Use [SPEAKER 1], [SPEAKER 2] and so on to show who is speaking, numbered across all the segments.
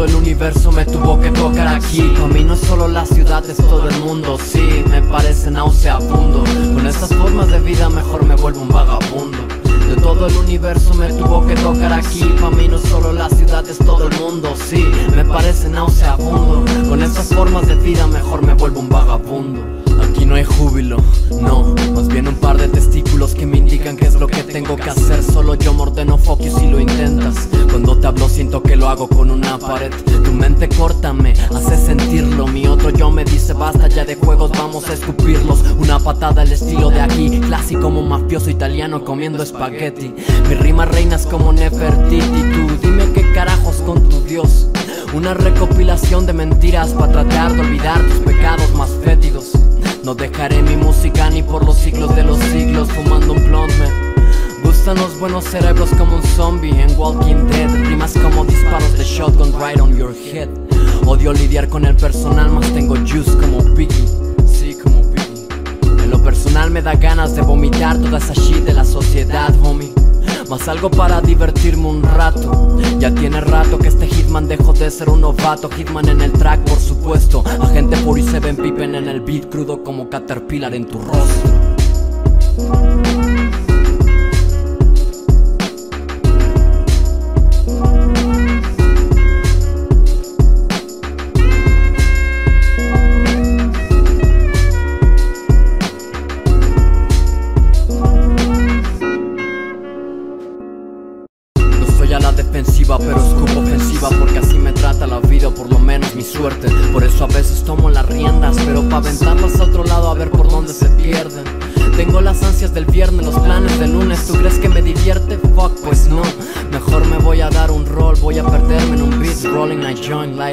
[SPEAKER 1] todo el universo me tuvo que tocar aquí. Pa' mí no es solo la ciudad, es todo el mundo Sí, me parece nauseabundo. Con estas formas de vida mejor me vuelvo un vagabundo. De todo el universo me tuvo que tocar aquí. Pa' mí solo la ciudad, es todo el mundo Sí, me parece nauseabundo. Con estas formas de vida mejor me vuelvo un vagabundo Aquí no hay júbilo, no. Más bien un par de testículos que me indican qué es lo que tengo que hacer. Solo yo me ordeno focus si lo intentas. Cuando te hablo siento que lo hago con una pared. Tu mente córtame, hace sentirlo Mi otro yo me dice basta ya de juegos, vamos a escupirlos Una patada al estilo de aquí Clásico como mafioso italiano comiendo espagueti. Mi rima reinas como Nefertiti. Tú dime qué carajos con tu Dios. Una recopilación de mentiras para tratar de olvidar tus pecados más fétidos. No dejaré mi música ni por los siglos de los siglos fumando un blunt me Gustan los buenos cerebros como un zombie en Walking Dead Rimas como disparos de shotgun right on your head. Odio lidiar con el personal, más tengo juice como Piggy Sí, como Piggy En lo personal me da ganas de vomitar toda esa shit de la sociedad, homie más algo para divertirme un rato. Ya tiene rato que este Hitman dejó de ser un novato. Hitman en el track por supuesto. Agente Puri se ven pipen en el beat crudo como Caterpillar en tu rostro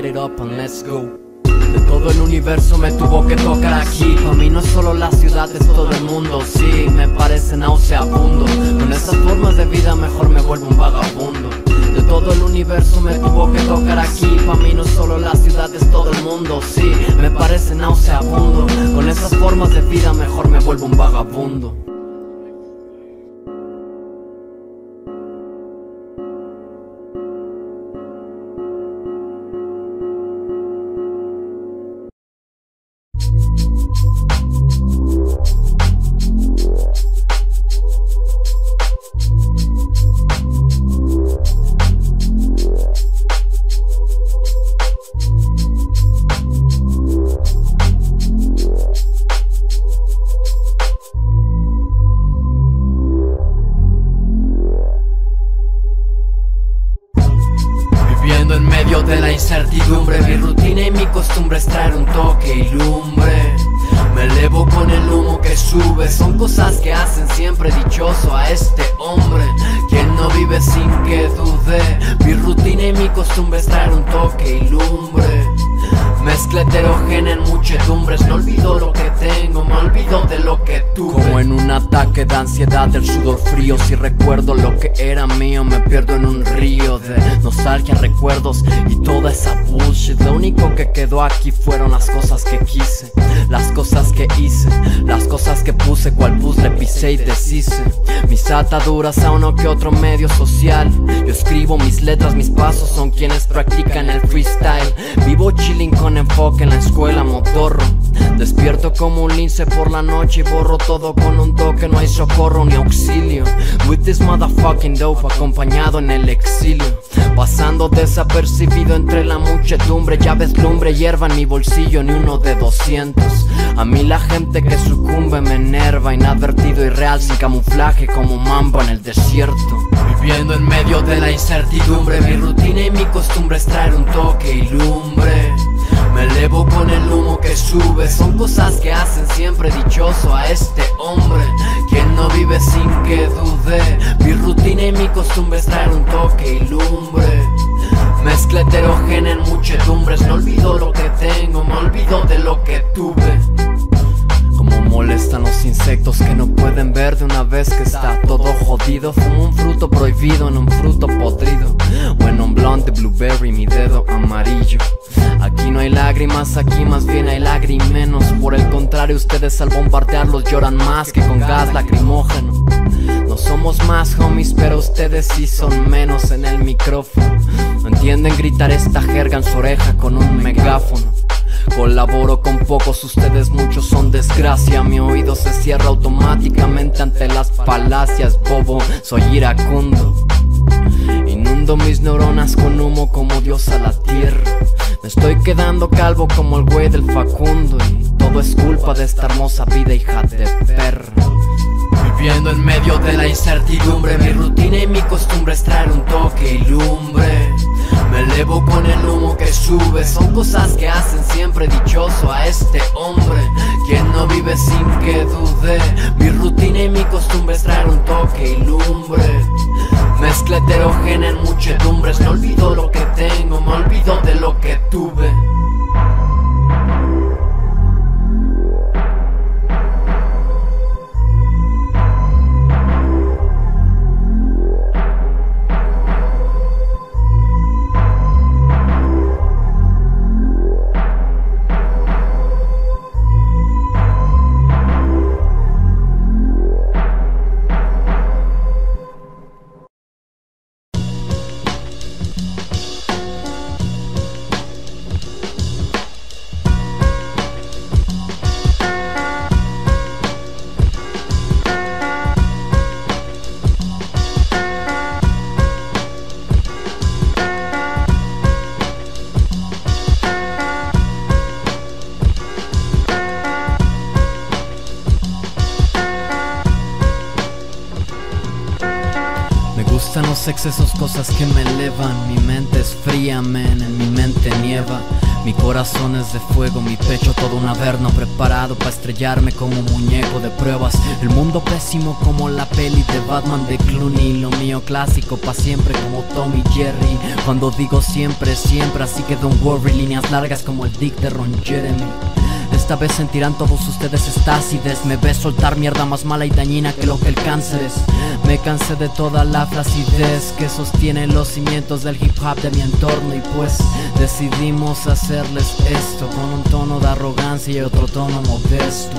[SPEAKER 1] it up and let's go. De todo el universo me tuvo que tocar aquí. Pa' mí no es solo la ciudad, es todo el mundo. Sí, me parece nauseabundo. Con estas formas de vida mejor me vuelvo un vagabundo. De todo el universo me tuvo que tocar aquí. Pa' mí no es solo la ciudad, es todo el mundo. Sí, me parece nauseabundo. Con esas formas de vida mejor me vuelvo un vagabundo mi costumbre es traer un toque y lumbre Mezcla heterogénea en muchedumbres. No olvido lo que tengo, me olvido de lo que tuve. Como en un ataque de ansiedad del sudor frío. Si recuerdo lo que era mío Me pierdo en un río de nostalgia, recuerdos Y toda esa bullshit. Lo único que quedó aquí fueron las cosas que quise Las cosas que hice Las cosas que puse cual puzzle pisé y deshice. Mis ataduras a uno que otro medio social. Yo escribo mis letras, mis pasos son quienes practican el freestyle. Vivo chilling con enfoque en la escuela motorro Despierto como un lince por la noche y borro todo con un toque No hay socorro ni auxilio. With this motherfucking dope acompañado en el exilio. Pasando desapercibido entre la muchedumbre Ya lumbre, hierba en mi bolsillo, ni uno de 200 A mí la gente que sucumbe me enerva Inadvertido y real sin camuflaje como mamba en el desierto. Viviendo en medio de la incertidumbre Mi rutina y mi costumbre es traer un toque y lumbre me elevo con el humo que sube. Son cosas que hacen siempre dichoso a este hombre Quien no vive sin que dude. Mi rutina y mi costumbre es traer un toque y lumbre. Mezcla heterogénea en muchedumbres. No olvido lo que tengo, me olvido de lo que tuve molestan los insectos que no pueden ver de una vez que está todo jodido. Fumo un fruto prohibido en un fruto podrido. Bueno, un blonde de blueberry, mi dedo amarillo. Aquí no hay lágrimas, aquí más bien hay lagrimenos Por el contrario, ustedes al bombardearlos lloran más que con gas lacrimógeno. No somos más homies, pero ustedes sí son menos en el micrófono. No entiendo Pretenden gritar esta jerga en su oreja con un megáfono. Colaboro con pocos, ustedes muchos son desgracia. Mi oído se cierra automáticamente ante las falacias, bobo, soy iracundo. Inundo mis neuronas con humo como Dios a la tierra. Me estoy quedando calvo como el güey del Facundo. Y todo es culpa de esta hermosa vida, hija de perra. Viviendo en medio de la incertidumbre, mi rutina y mi costumbre es traer un toque y lumbre. Me elevo con el humo que sube, son cosas que hacen siempre dichoso a este hombre. Quien no vive sin que dude, mi rutina y mi costumbre es traer un toque y lumbre. Mezcla heterogénea en muchedumbres, no olvido lo que excesos, cosas que me elevan. Mi mente es fría, men, en mi mente nieva. Mi corazón es de fuego, mi pecho todo un averno preparado para estrellarme como muñeco de pruebas. El mundo pésimo como la peli de Batman de Clooney. Lo mío clásico pa' siempre como Tommy Jerry. Cuando digo siempre, siempre, así que don't worry. Líneas largas como el dick de Ron Jeremy. Esta vez sentirán todos ustedes esta Me ves soltar mierda más mala y dañina que lo que el cáncer es. Me cansé de toda la flacidez que sostiene los cimientos del hip hop de mi entorno Y pues decidimos hacerles esto Con un tono de arrogancia y otro tono modesto.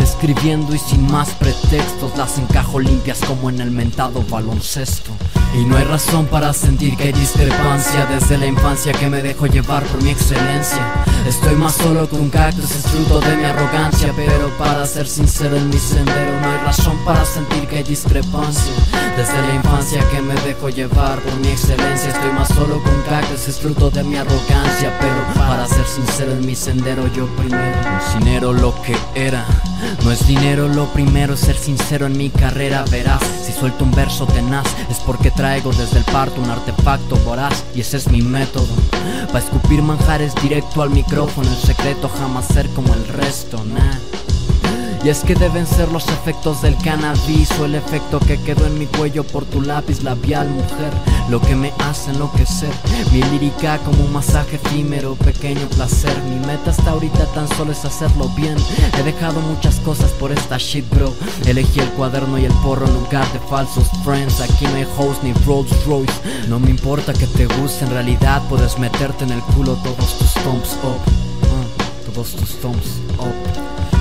[SPEAKER 1] Escribiendo y sin más pretextos Las encajo limpias como en el mentado baloncesto y no hay razón para sentir que hay discrepancia Desde la infancia que me dejo llevar por mi excelencia. Estoy más solo que un cactus, es fruto de mi arrogancia Pero para ser sincero en mi sendero No hay razón para sentir que hay discrepancia Desde la infancia que me dejo llevar por mi excelencia. Estoy más solo que un cactus, es fruto de mi arrogancia Pero para ser sincero en mi sendero yo primero. Considero lo que era no es dinero lo primero, es ser sincero en mi carrera Verás, si suelto un verso tenaz Es porque traigo desde el parto un artefacto voraz Y ese es mi método. Pa' escupir manjares directo al micrófono El secreto jamás ser como el resto, nah y es que deben ser los efectos del cannabis o el efecto que quedó en mi cuello por tu lápiz labial, mujer. Lo que me hace enloquecer, mi lírica como un masaje efímero, pequeño placer. Mi meta hasta ahorita tan solo es hacerlo bien. He dejado muchas cosas por esta shit, bro. Elegí el cuaderno y el porro en lugar de falsos friends. Aquí no hay host ni Rolls Royce. No me importa que te guste, en realidad puedes meterte en el culo todos tus thumbs up. Uh, todos tus thumbs up.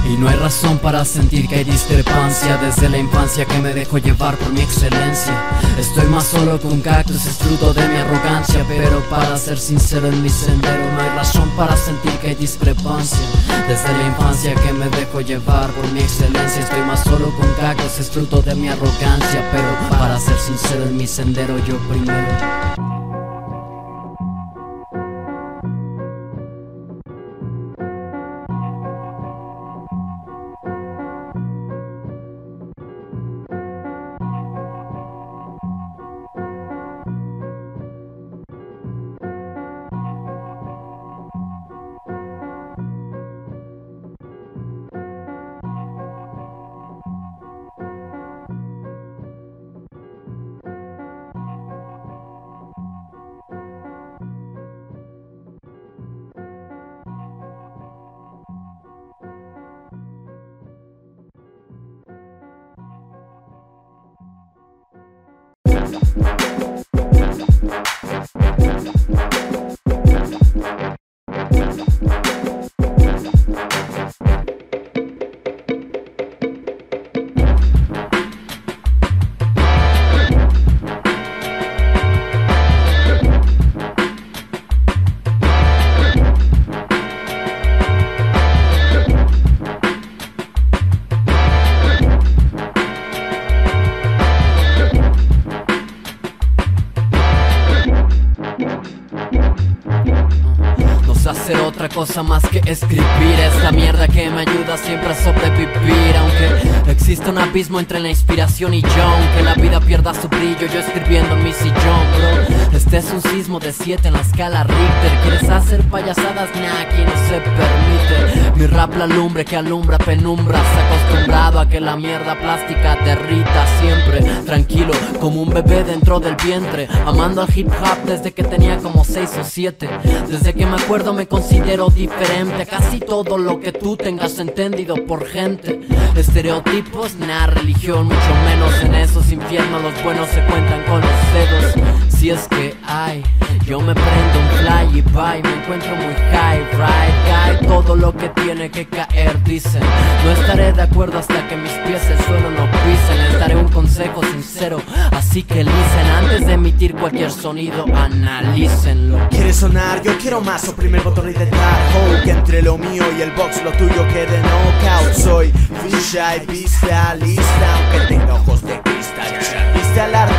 [SPEAKER 1] Y no hay razón para sentir que hay discrepancia Desde la infancia que me dejo llevar por mi excelencia. Estoy más solo que un cactus, es fruto de mi arrogancia Pero para ser sincero en mi sendero No hay razón para sentir que hay discrepancia Desde la infancia que me dejo llevar por mi excelencia. Estoy más solo que un cactus, es fruto de mi arrogancia Pero para ser sincero en mi sendero yo primero escribir abismo entre la inspiración y yo Aunque la vida pierda su brillo yo escribiendo en mi sillón, bro. Este es un sismo de 7 en la escala Richter. ¿Quieres hacer payasadas? Nah, aquí no se permite. Mi rap la lumbre que alumbra penumbras Acostumbrado a que la mierda plástica derrita siempre. Tranquilo, como un bebé dentro del vientre. Amando al hip hop desde que tenía como 6 o 7 Desde que me acuerdo me considero diferente casi todo lo que tú tengas entendido por gente. Estereotipos, nada religión, mucho menos en esos infiernos Los buenos se cuentan con los dedos Si es que hay, yo me prendo un fly y bye Me encuentro muy high, right, cae todo lo que tiene que caer Dicen, no estaré de acuerdo hasta que mis pies el suelo no pisen. Les daré un consejo sincero, así que listen. Antes de emitir cualquier sonido, analícenlo.
[SPEAKER 2] ¿Quieres sonar? Yo quiero más, oprime el botón y intentar Hold. Que entre lo mío y el box lo tuyo quede knockout. Soy ficha y vista lista Aunque tenga ojos de cristal. Viste al sí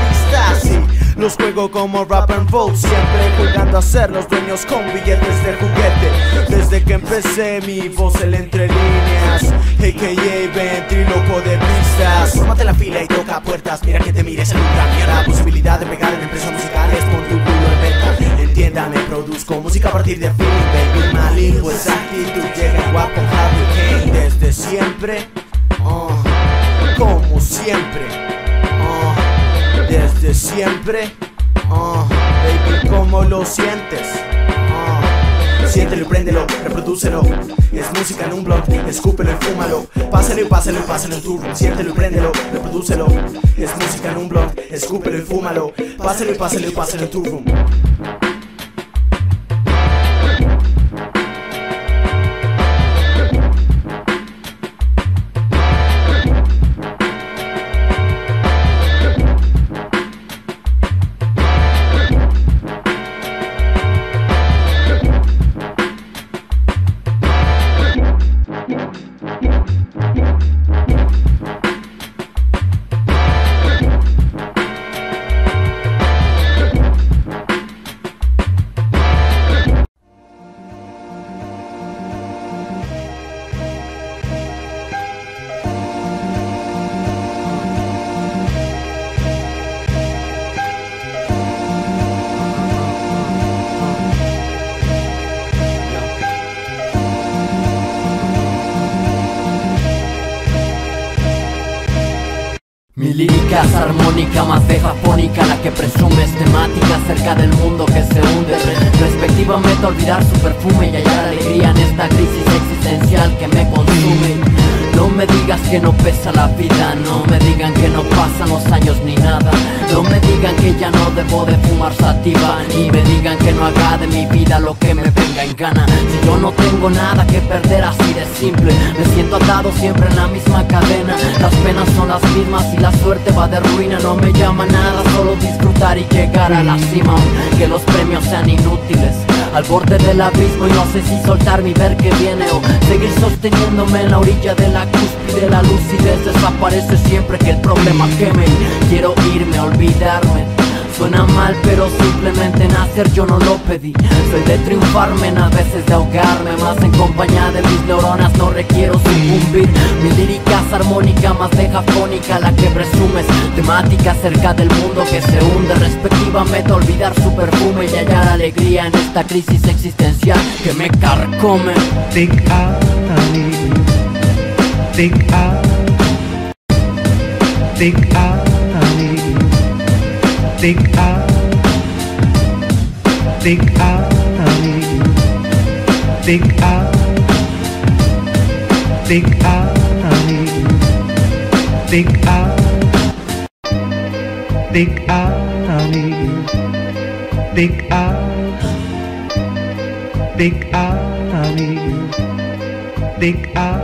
[SPEAKER 2] los juego como rap and roll Siempre jugando a ser los dueños con billetes de juguete. Desde que empecé mi voz el entre líneas. AKA ventríloco de pistas Fórmate la fila y toca puertas Mira que te mires en una mierda Posibilidad de pegar en empresas musicales Pon tu culo en venta. Entiéndame, produzco música a partir de feeling Baby, malin, pues actitud llega guapo Harry Kane. Desde siempre oh, Como siempre siempre. Uh, baby, ¿cómo lo sientes? Uh, siéntelo y préndelo, reprodúcelo. Es música en un blog, escúpelo y fúmalo. Pásalo y pásalo y pásalo en room. Siéntelo y préndelo, reprodúcelo. Es música en un blog, escúpelo y fúmalo. Pásalo y pásalo y pásalo en tu room.
[SPEAKER 1] Armónica, más de japónica La que presume es temática acerca del mundo que se hunde. Respectivamente olvidar su perfume y hallar alegría en esta crisis existencial que me consume. No me digas que no pesa la vida, no me digan que no pasan los años ni nada. No me digan que ya no debo de fumar sativa Ni me digan que no haga de mi vida lo que me venga en gana. Si yo no tengo nada que perder así de simple Me siento atado siempre en la misma cadena. Las penas son las mismas y la suerte va de ruina llama nada, solo disfrutar y llegar a la cima. Que los premios sean inútiles al borde del abismo. Y no sé si soltar mi ver que viene o seguir sosteniéndome en la orilla de la cúspide la lucidez desaparece siempre que el problema queme. Quiero irme olvidarme Suena mal pero simplemente nacer yo no lo pedí Soy de triunfarme, a veces de ahogarme Más en compañía de mis neuronas no requiero sucumbir Mi lírica es armónica, más de japónica La que presumes, temática acerca del mundo que se hunde Respectivamente olvidar su perfume y hallar alegría En esta crisis existencial que me carcome
[SPEAKER 3] Think out. Think out. Think out. think of, think of me, think of, think of me, think of, think of me, think of, think of me, think of,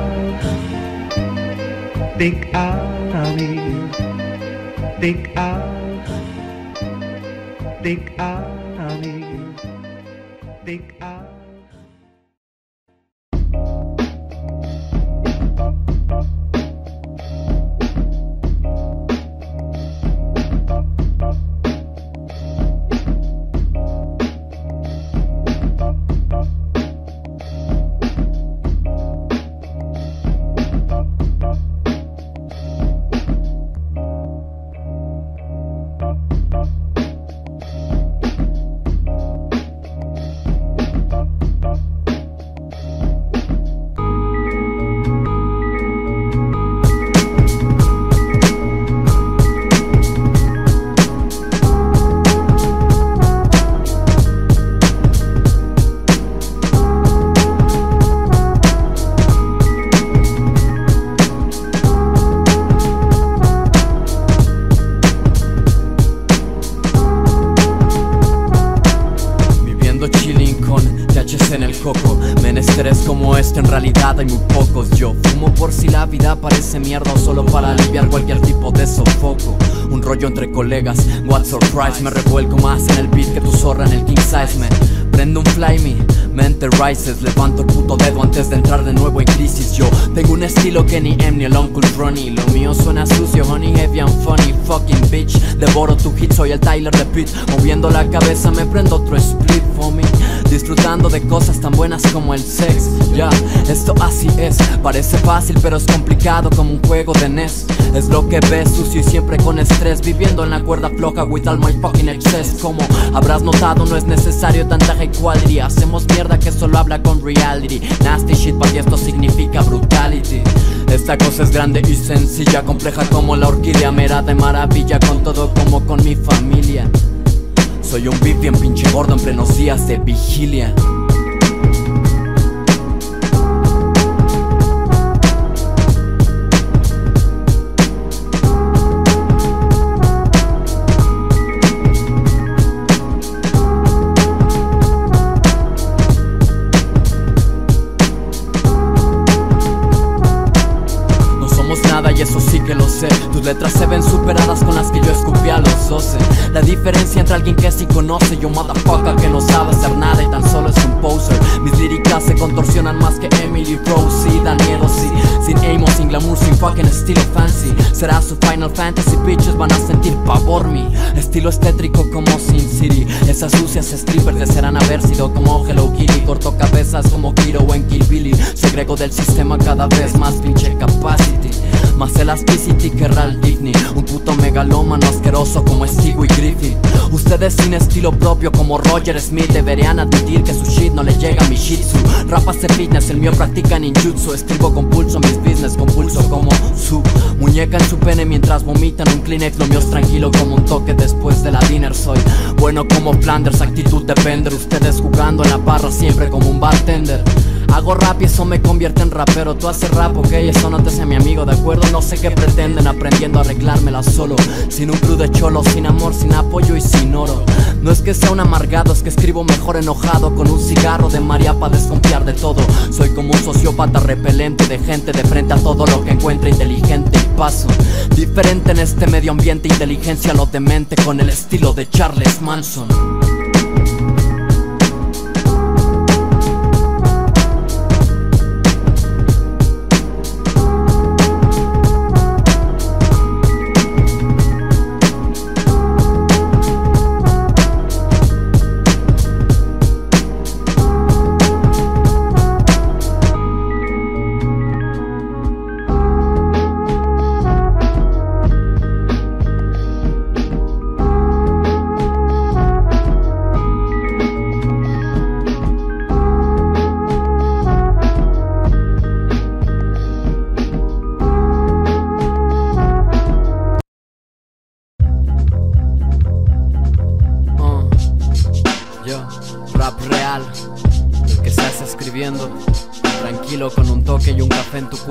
[SPEAKER 3] think of me, think of think
[SPEAKER 1] I colegas, what surprise Me revuelco más en el beat que tu zorra en el king size. Man Prendo un fly me, mente rises. Levanto el puto dedo antes de entrar de nuevo en crisis. Yo tengo un estilo que ni M ni el Uncle Ronnie. Lo mío suena sucio, honey, heavy and funny. Fucking bitch, devoro tu hit, soy el Tyler de Pitt Moviendo la cabeza me prendo otro split. me Disfrutando de cosas tan buenas como el sex. Ya, esto así es. Parece fácil pero es complicado como un juego de NES Es lo que ves sucio y siempre con estrés. Viviendo en la cuerda floja with all my fucking excess. Como habrás notado no es necesario tanta high quality. Hacemos mierda que solo habla con reality. Nasty shit para esto significa brutality. Esta cosa es grande y sencilla Compleja como la orquídea mera de maravilla Con todo como con mi familia soy un beat bien pinche gordo en plenos días de vigilia. Tus letras se ven superadas con las que yo escupí a los 12 La diferencia entre alguien que sí conoce y un motherfucker que no sabe hacer nada y tan solo es un poser. Mis líricas se contorsionan más que Emily Rose y dan miedo sí Sin aim o sin glamour, sin fucking estilo fancy. Será su Final Fantasy, bitches van a sentir pavor mi Estilo estétrico como Sin City. Esas sucias strippers desearán haber sido como Hello Kitty. Corto cabezas como Kiro en Kill Billy Segrego del sistema cada vez más pinche capacity más elasticity que Ralph Digny Un puto megalómano asqueroso como Stewie Griffin. Ustedes sin estilo propio como Roger Smith Deberían admitir que su shit no le llega a mi shih tzu Rap hace fitness, el mío practica ninjutsu. Escribo con pulso mis business, con pulso como su Muñeca en su pene mientras vomitan un Kleenex. Lo mío es tranquilo como un toque después de la dinner. Soy bueno como Flanders, actitud de pender Ustedes jugando en la barra siempre como un bartender Hago rap y eso me convierte en rapero. Tú haces rap, ok, eso no te hace mi amigo, ¿de acuerdo? No sé qué pretenden aprendiendo a arreglármela solo. Sin un crew de cholo, sin amor, sin apoyo y sin oro. No es que sea un amargado, es que escribo mejor enojado Con un cigarro de María para desconfiar de todo. Soy como un sociópata repelente de gente de frente a todo lo que encuentre inteligente y paso. Diferente en este medio ambiente, inteligencia lo demente Con el estilo de Charles Manson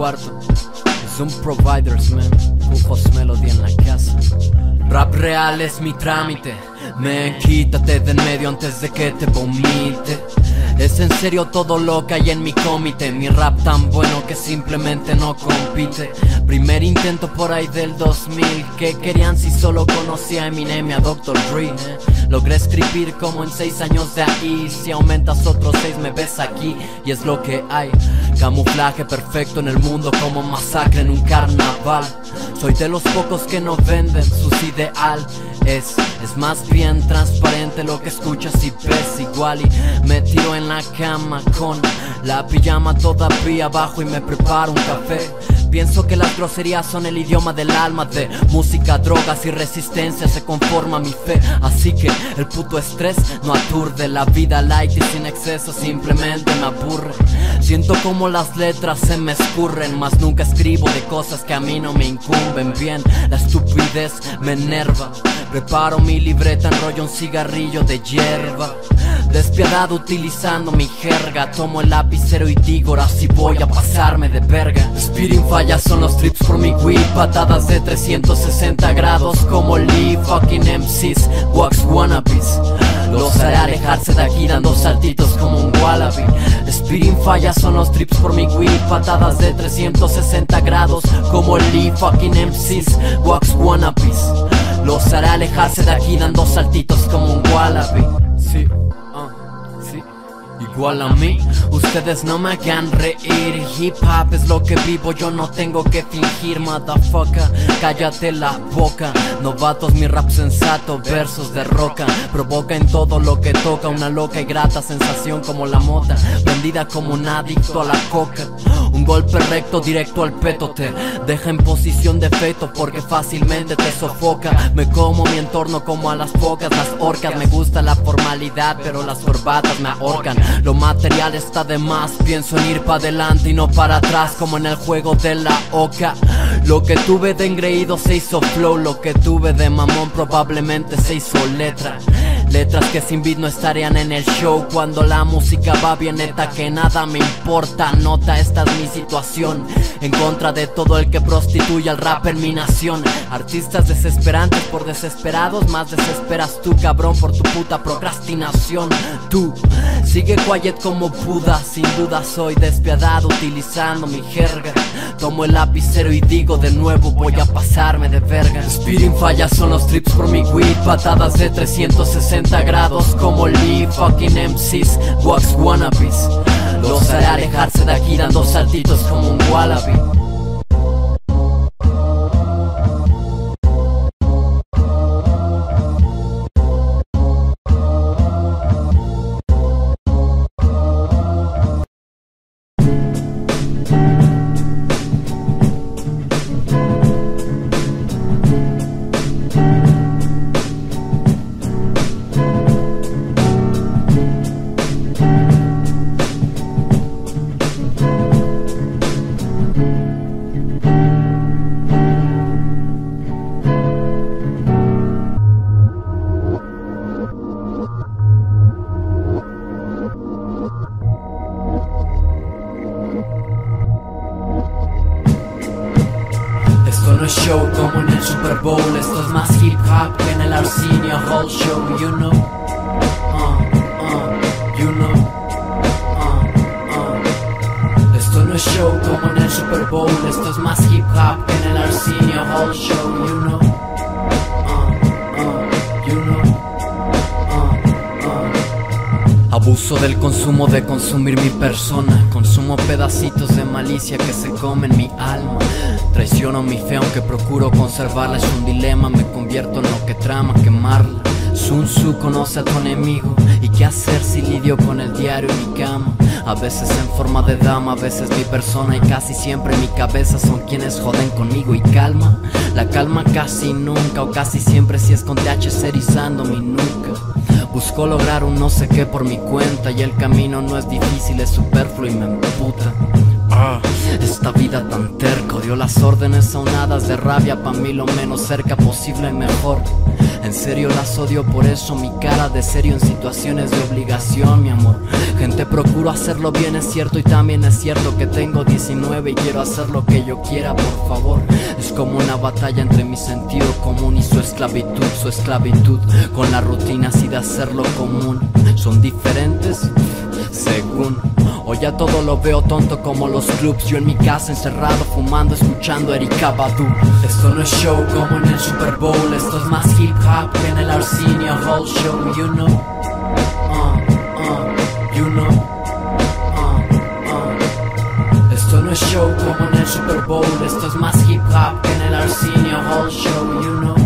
[SPEAKER 1] cuarto. Zoom Providers, man, Pujos Melody en la casa. Rap real es mi trámite, me quítate de en medio antes de que te vomite. Es en serio todo lo que hay en mi comité. Mi rap tan bueno que simplemente no compite. Primer intento por ahí del 2000 ¿Qué querían si solo conocía a Eminem y a Dr. Dre? Logré escribir como en seis años de ahí. Si aumentas otros seis me ves aquí. Y es lo que hay. Camuflaje perfecto en el mundo como masacre en un carnaval. Soy de los pocos que no venden sus ideal es, es más bien transparente lo que escuchas y ves. Igual y me tiro en la cama con la pijama todavía abajo y me preparo un café Pienso que las groserías son el idioma del alma De música, drogas y resistencia se conforma mi fe. Así que el puto estrés no aturde La vida light y sin exceso simplemente me aburre. Siento como las letras se me escurren Mas nunca escribo de cosas que a mí no me incumben. Bien, la estupidez me enerva. Preparo mi libreta, enrollo un cigarrillo de hierba Despiadado utilizando mi jerga. Tomo el lapicero y digo ahora sí voy a pasarme de verga Speeding fallas son los trips por mi weed. Patadas de 360 grados como Lee Fucking MCs, wax wannabes. Los haré alejarse de aquí dando saltitos como un wallaby. Speeding falla son los trips por mi weed. Patadas de 360 grados como Lee fucking MCs Wax wannabes. Los haré alejarse de aquí dando saltitos como un wallaby. Sí Igual a mí, ustedes no me hagan reír. Hip hop es lo que vivo, yo no tengo que fingir Motherfucker, cállate la boca. Novatos, mi rap sensato, versos de roca. Provoca en todo lo que toca Una loca y grata sensación como la mota. Prendida como un adicto a la coca. Un golpe recto directo al peto te Deja en posición de feto porque fácilmente te sofoca. Me como mi entorno como a las focas, las orcas. Me gusta la formalidad pero las corbatas me ahorcan Lo material está de más. Pienso en ir para adelante y no para atrás Como en el juego de la oca. Lo que tuve de engreído se hizo flow Lo que tuve de mamón probablemente se hizo letra Letras que sin beat no estarían en el show. Cuando la música va bien neta que nada me importa. Nota esta es mi situación. En contra de todo el que prostituye al rap en mi nación. Artistas desesperantes por desesperados Más desesperas tú cabrón por tu puta procrastinación. Tú sigue quiet como Buda. Sin duda soy despiadado utilizando mi jerga. Tomo el lapicero y digo de nuevo voy a pasarme de verga Speeding falla son los trips por mi weed. Patadas de 360 grados como Lee fucking MCs Wax wannabes Los haré alejarse de aquí dando saltitos como un wallaby que se comen mi alma. Traiciono mi fe aunque procuro conservarla. Es un dilema, me convierto en lo que trama quemarla. Sun Tzu conoce a tu enemigo ¿Y qué hacer si lidio con el diario en mi cama? A veces en forma de dama, a veces mi persona Y casi siempre mi cabeza son quienes joden conmigo. Y calma, la calma casi nunca O casi siempre si es con THC erizando mi nuca. Busco lograr un no sé qué por mi cuenta Y el camino no es difícil, es superfluo y me emputa esta vida tan terco dio las órdenes aunadas de rabia pa' mí lo menos cerca posible y mejor. En serio las odio por eso mi cara de serio en situaciones de obligación mi amor. Gente procuro hacerlo bien es cierto y también es cierto que tengo 19 y quiero hacer lo que yo quiera por favor. Es como una batalla entre mi sentido común y su esclavitud, su esclavitud Con la rutina así de hacerlo común. Son diferentes según o ya todo lo veo tonto como los clubs. Yo en mi casa encerrado fumando escuchando Erika Badu Esto no es show como en el Super Bowl. Esto es más hip hop que en el Arsenio Hall Show. You know uh, uh, uh, uh. Esto no es show como en el Super Bowl. Esto es más hip hop que en el Arsenio Hall Show. You know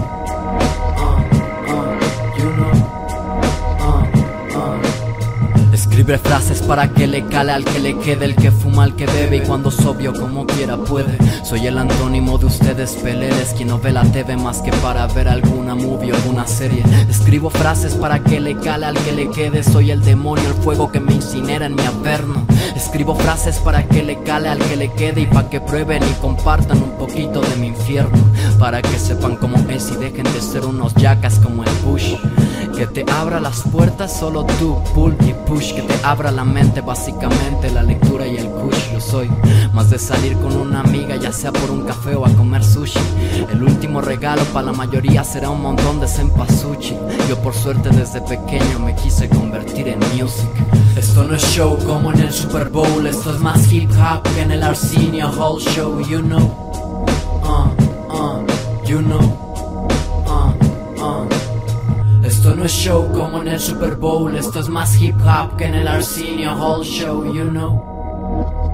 [SPEAKER 1] Escribe frases para que le cale al que le quede El que fuma al que bebe y cuando sobio como quiera puede. Soy el antónimo de ustedes peleres Quien no ve la TV más que para ver alguna movie o alguna serie. Escribo frases para que le cale al que le quede. Soy el demonio, el fuego que me incinera en mi averno. Escribo frases para que le cale al que le quede Y para que prueben y compartan un poquito de mi infierno Para que sepan cómo es y dejen de ser unos yacas como el Bush. Que te abra las puertas solo tú, pull y push. Que te abra la mente básicamente la lectura y el kush. Yo soy más de salir con una amiga ya sea por un café o a comer sushi. El último regalo para la mayoría será un montón de senpasuchi Yo por suerte desde pequeño me quise convertir en music. Esto no es show como en el Super Bowl Esto es más hip hop que en el Arsenio Hall Show You know uh, uh, you know. Uh, uh. Esto no es show como en el Super Bowl, esto es más hip hop que en el Arsenio Hall Show, you know.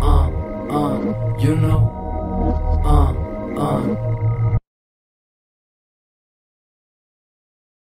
[SPEAKER 1] Uh, uh, you know. Uh, uh.